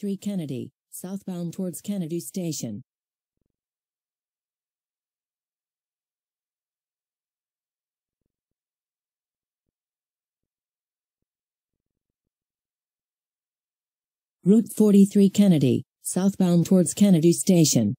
Route 43 Kennedy, southbound towards Kennedy Station. Route 43 Kennedy, southbound towards Kennedy Station.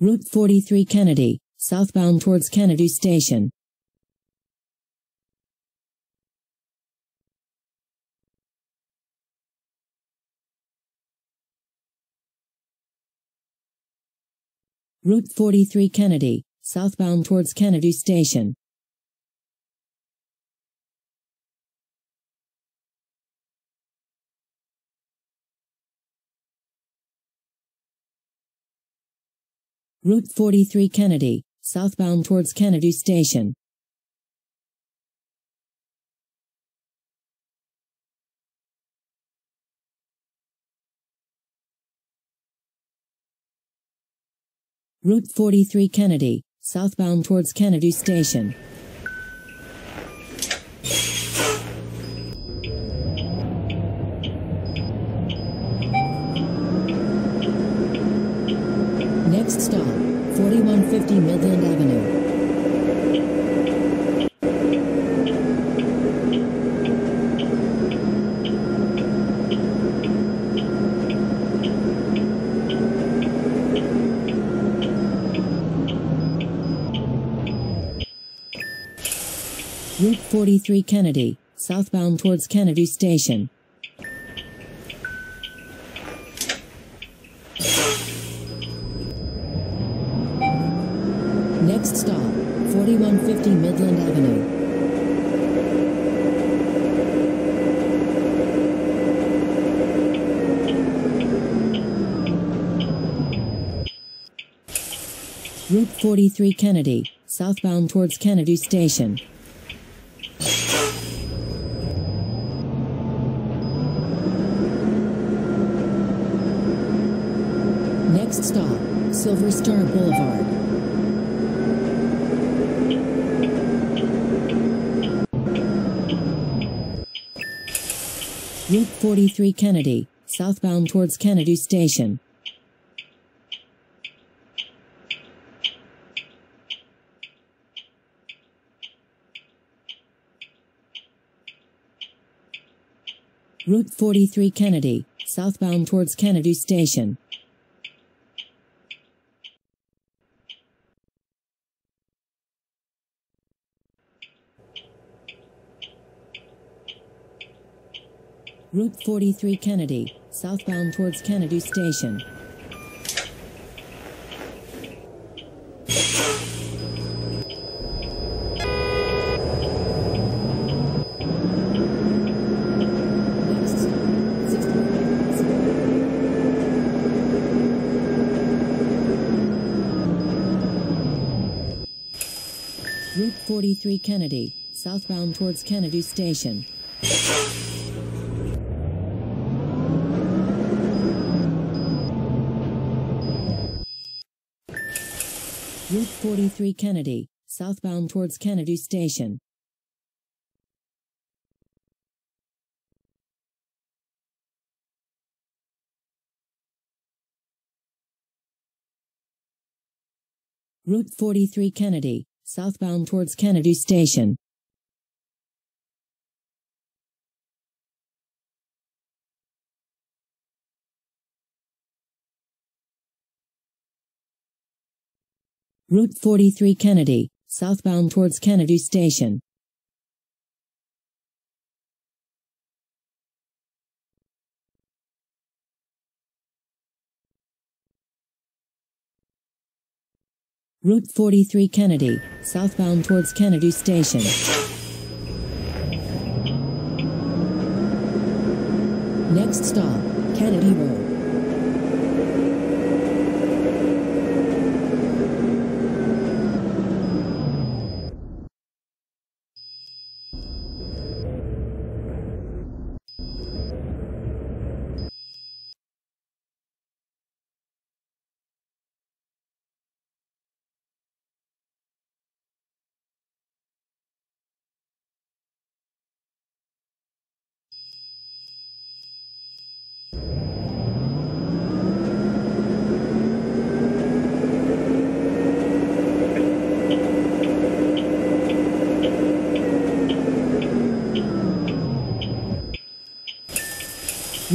Route 43 Kennedy, southbound towards Kennedy Station. Route 43 Kennedy, southbound towards Kennedy Station. Route 43 Kennedy, southbound towards Kennedy Station. Route 43 Kennedy, southbound towards Kennedy Station. Next stop, 4150 Midland Avenue. Route 43 Kennedy, southbound towards Kennedy Station. Next stop, 4150 Midland Avenue. Route 43 Kennedy, southbound towards Kennedy Station. Next stop, Silver Star Boulevard. Route 43 Kennedy, southbound towards Kennedy Station. Route 43 Kennedy, southbound towards Kennedy Station. Route 43 Kennedy, southbound towards Kennedy Station. Next stop, 65. Route 43 Kennedy, southbound towards Kennedy Station. Route 43 Kennedy, southbound towards Kennedy Station. Route 43 Kennedy, southbound towards Kennedy Station. Route 43 Kennedy, southbound towards Kennedy Station. Route 43 Kennedy, southbound towards Kennedy Station. Next stop, Kennedy Road.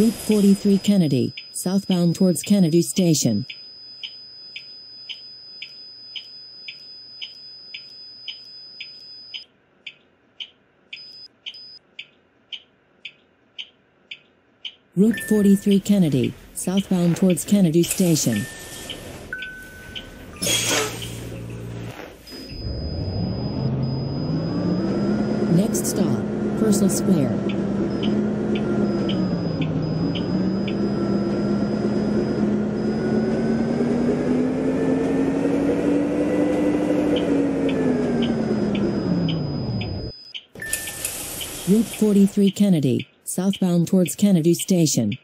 Route 43 Kennedy, southbound towards Kennedy Station. Route 43 Kennedy, southbound towards Kennedy Station. Next stop, Purcell Square. Route 43 Kennedy, southbound towards Kennedy Station.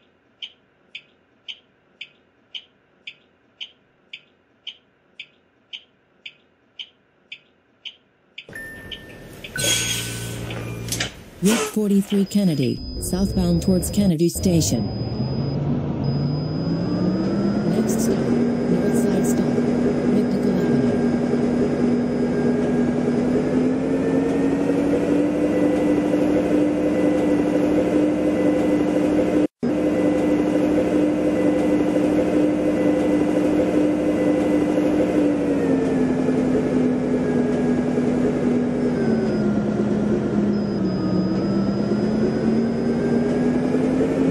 Route 43 Kennedy, southbound towards Kennedy Station. Next stop, North Side Stop, McNicoll Avenue.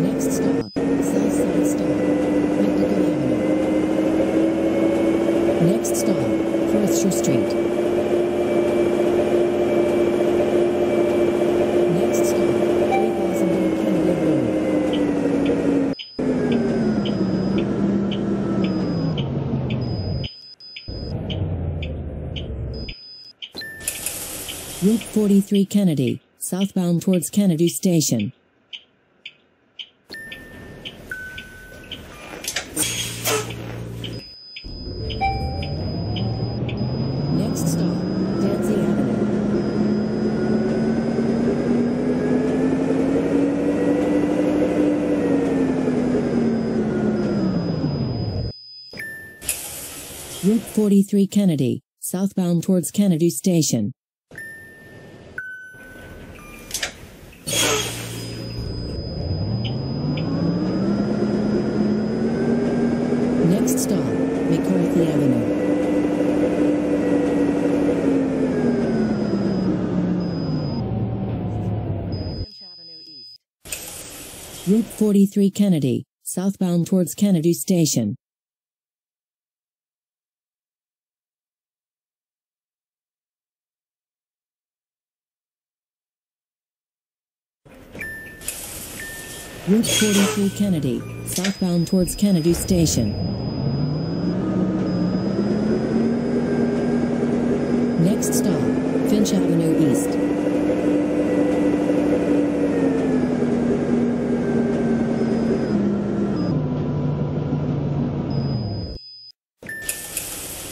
Next stop, South Side Stop, McNicoll Avenue. Next stop, Perthshire Street. Next stop, 3000 Kennedy Road. Route 43 Kennedy, southbound towards Kennedy Station. Next stop, Dancy Avenue. Route 43 Kennedy, southbound towards Kennedy Station. Next stop, McCarthy Avenue. Route 43 Kennedy, southbound towards Kennedy Station. Route 43 Kennedy, southbound towards Kennedy Station. Next stop, Finch Avenue East.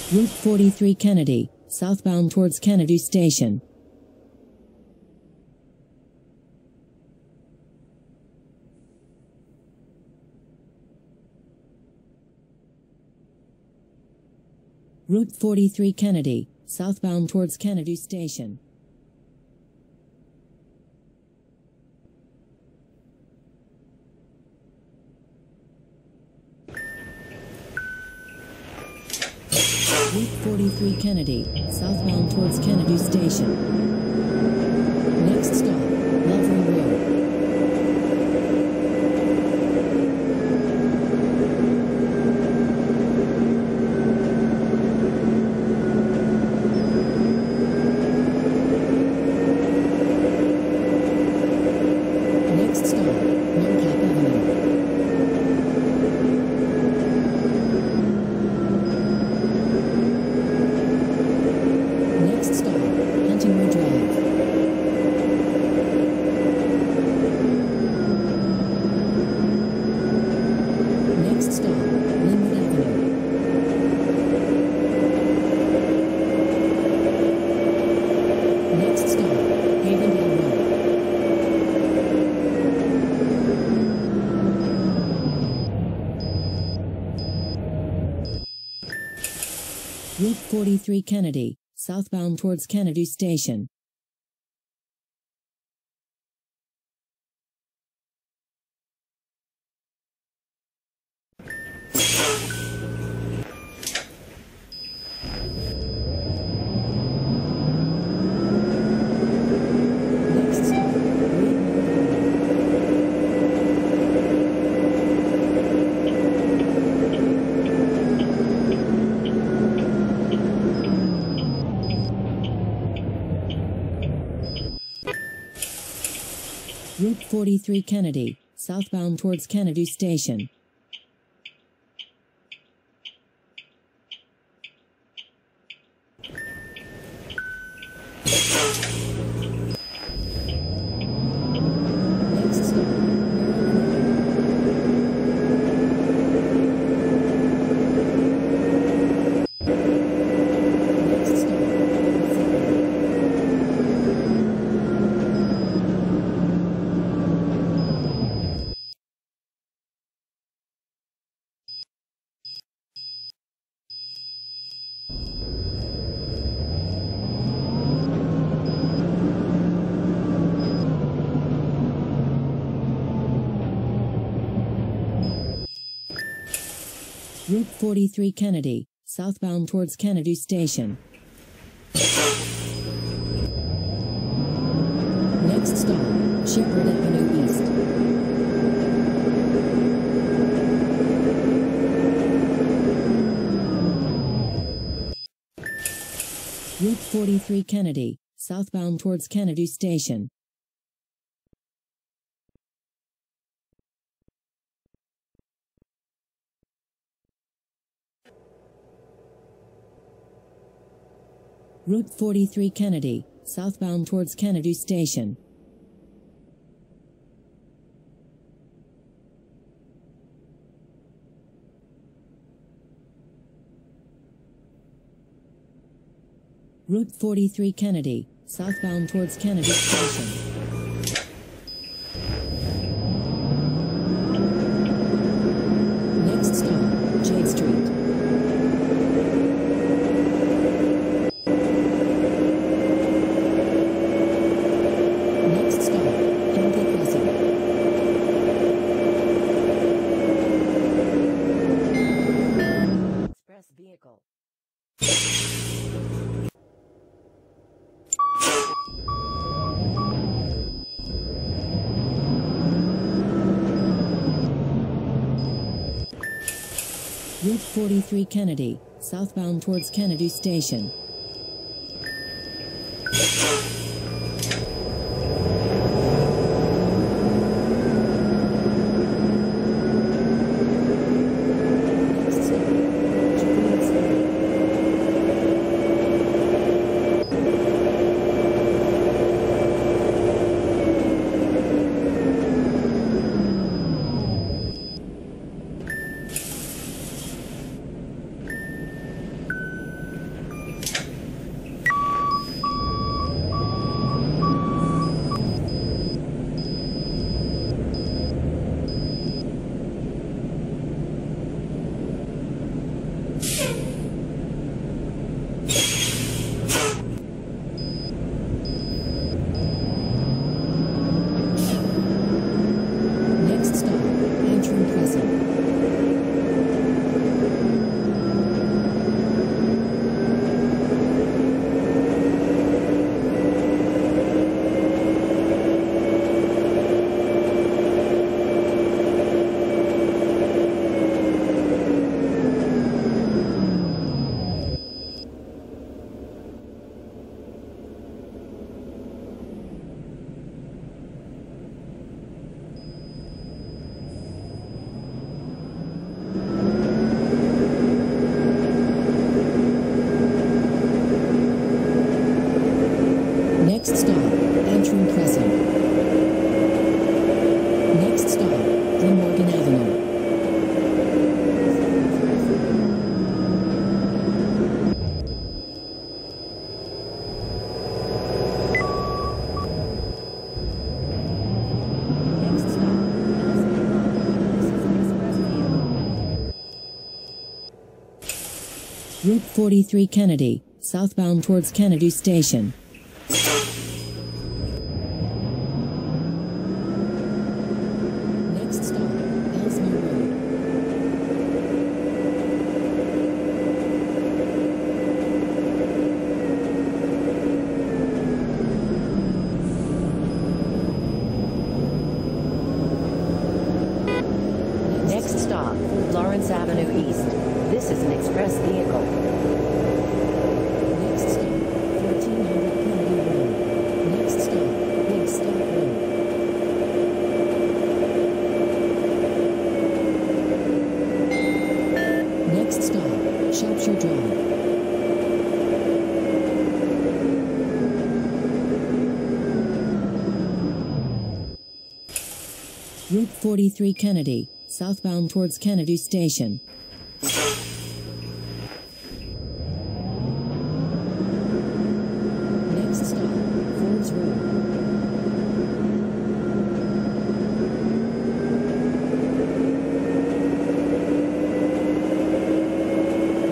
Route 43 Kennedy, southbound towards Kennedy Station. Route 43 Kennedy, southbound towards Kennedy Station. Route 43 Kennedy, southbound towards Kennedy Station. Next stop, Lovering Road. Next stop, Norcap Avenue. Next stop, Huntingwood Drive. Next stop, Linwood Avenue. Next stop, Havendale Road. Route 43 Kennedy, southbound towards Kennedy Station. 63 Kennedy, southbound towards Kennedy Station. Route 43 Kennedy, southbound towards Kennedy Station. Next stop, Sheppard Avenue East. Route 43 Kennedy, southbound towards Kennedy Station. Route 43 Kennedy, southbound towards Kennedy Station. Route 43 Kennedy, southbound towards Kennedy Station. Next stop, Jade Street. Next stop, Hamilton Crossing. Express vehicle. Route 43 Kennedy, southbound towards Kennedy Station. 43 Kennedy, southbound towards Kennedy Station. Next stop, Ellesmere Road. Next stop, Lawrence Avenue East. This is an express vehicle. Next stop, 1400 Kennedy Road. Next stop, Brigstock Road. Next stop, Shropshire Drive. Route 43 Kennedy, southbound towards Kennedy Station. Next stop, Forbes Road.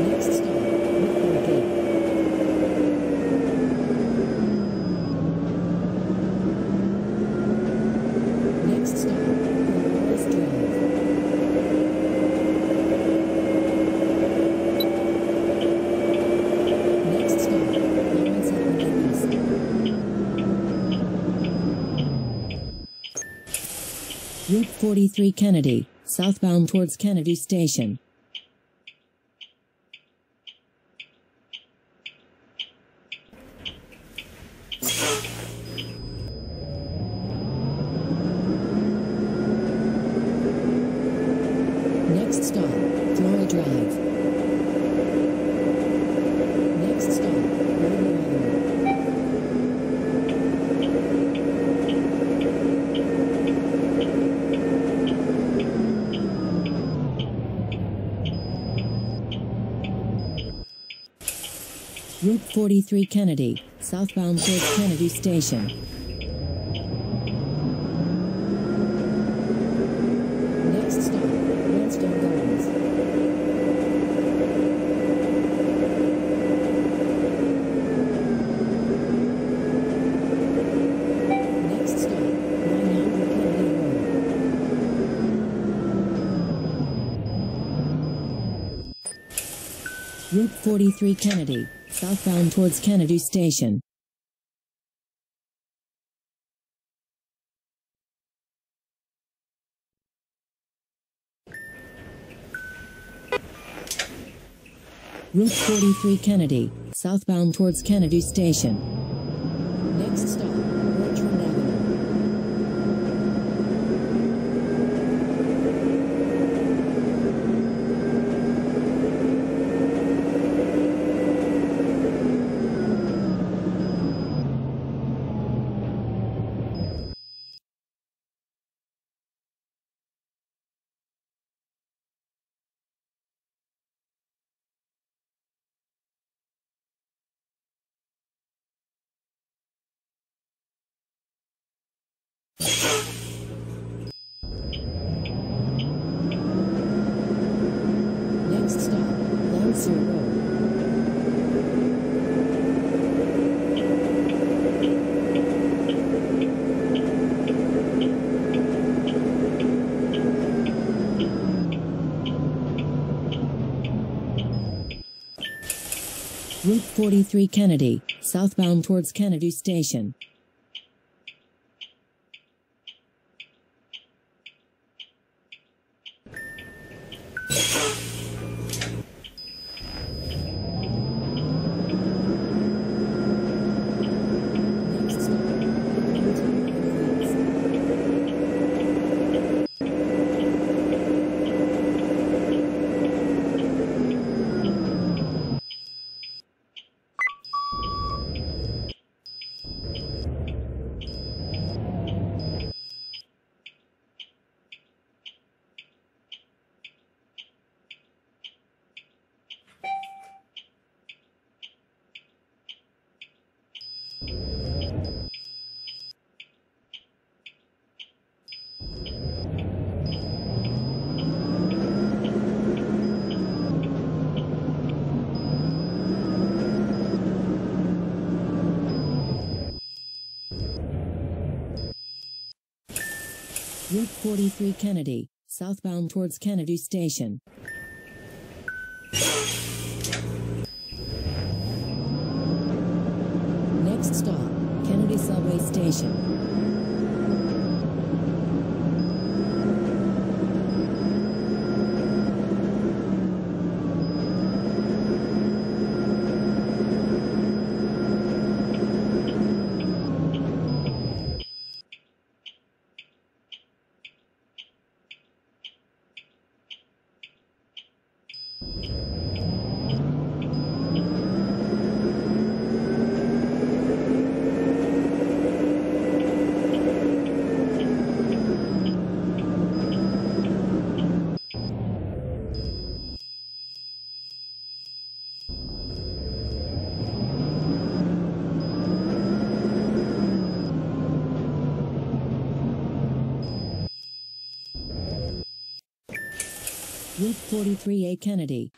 Next stop, Wickware Gate. Next stop, Dolores Drive. Next stop, Lawrence Avenue East. Route 43 Kennedy, southbound towards Kennedy Station. Next stop, Flora Drive. Next stop, River Avenue. Route 43 Kennedy, southbound towards Kennedy Station. Next stop, Ranstone Gardens. Next stop, 900 Kennedy. Route 43 Kennedy, southbound towards Kennedy Station. Route 43 Kennedy, southbound towards Kennedy Station. Next stop, Bertrand Avenue. Next stop, Landseer Road. Route 43 Kennedy, southbound towards Kennedy Station. Route 43 Kennedy, southbound towards Kennedy Station. Next stop, Kennedy Subway Station. 43A Kennedy.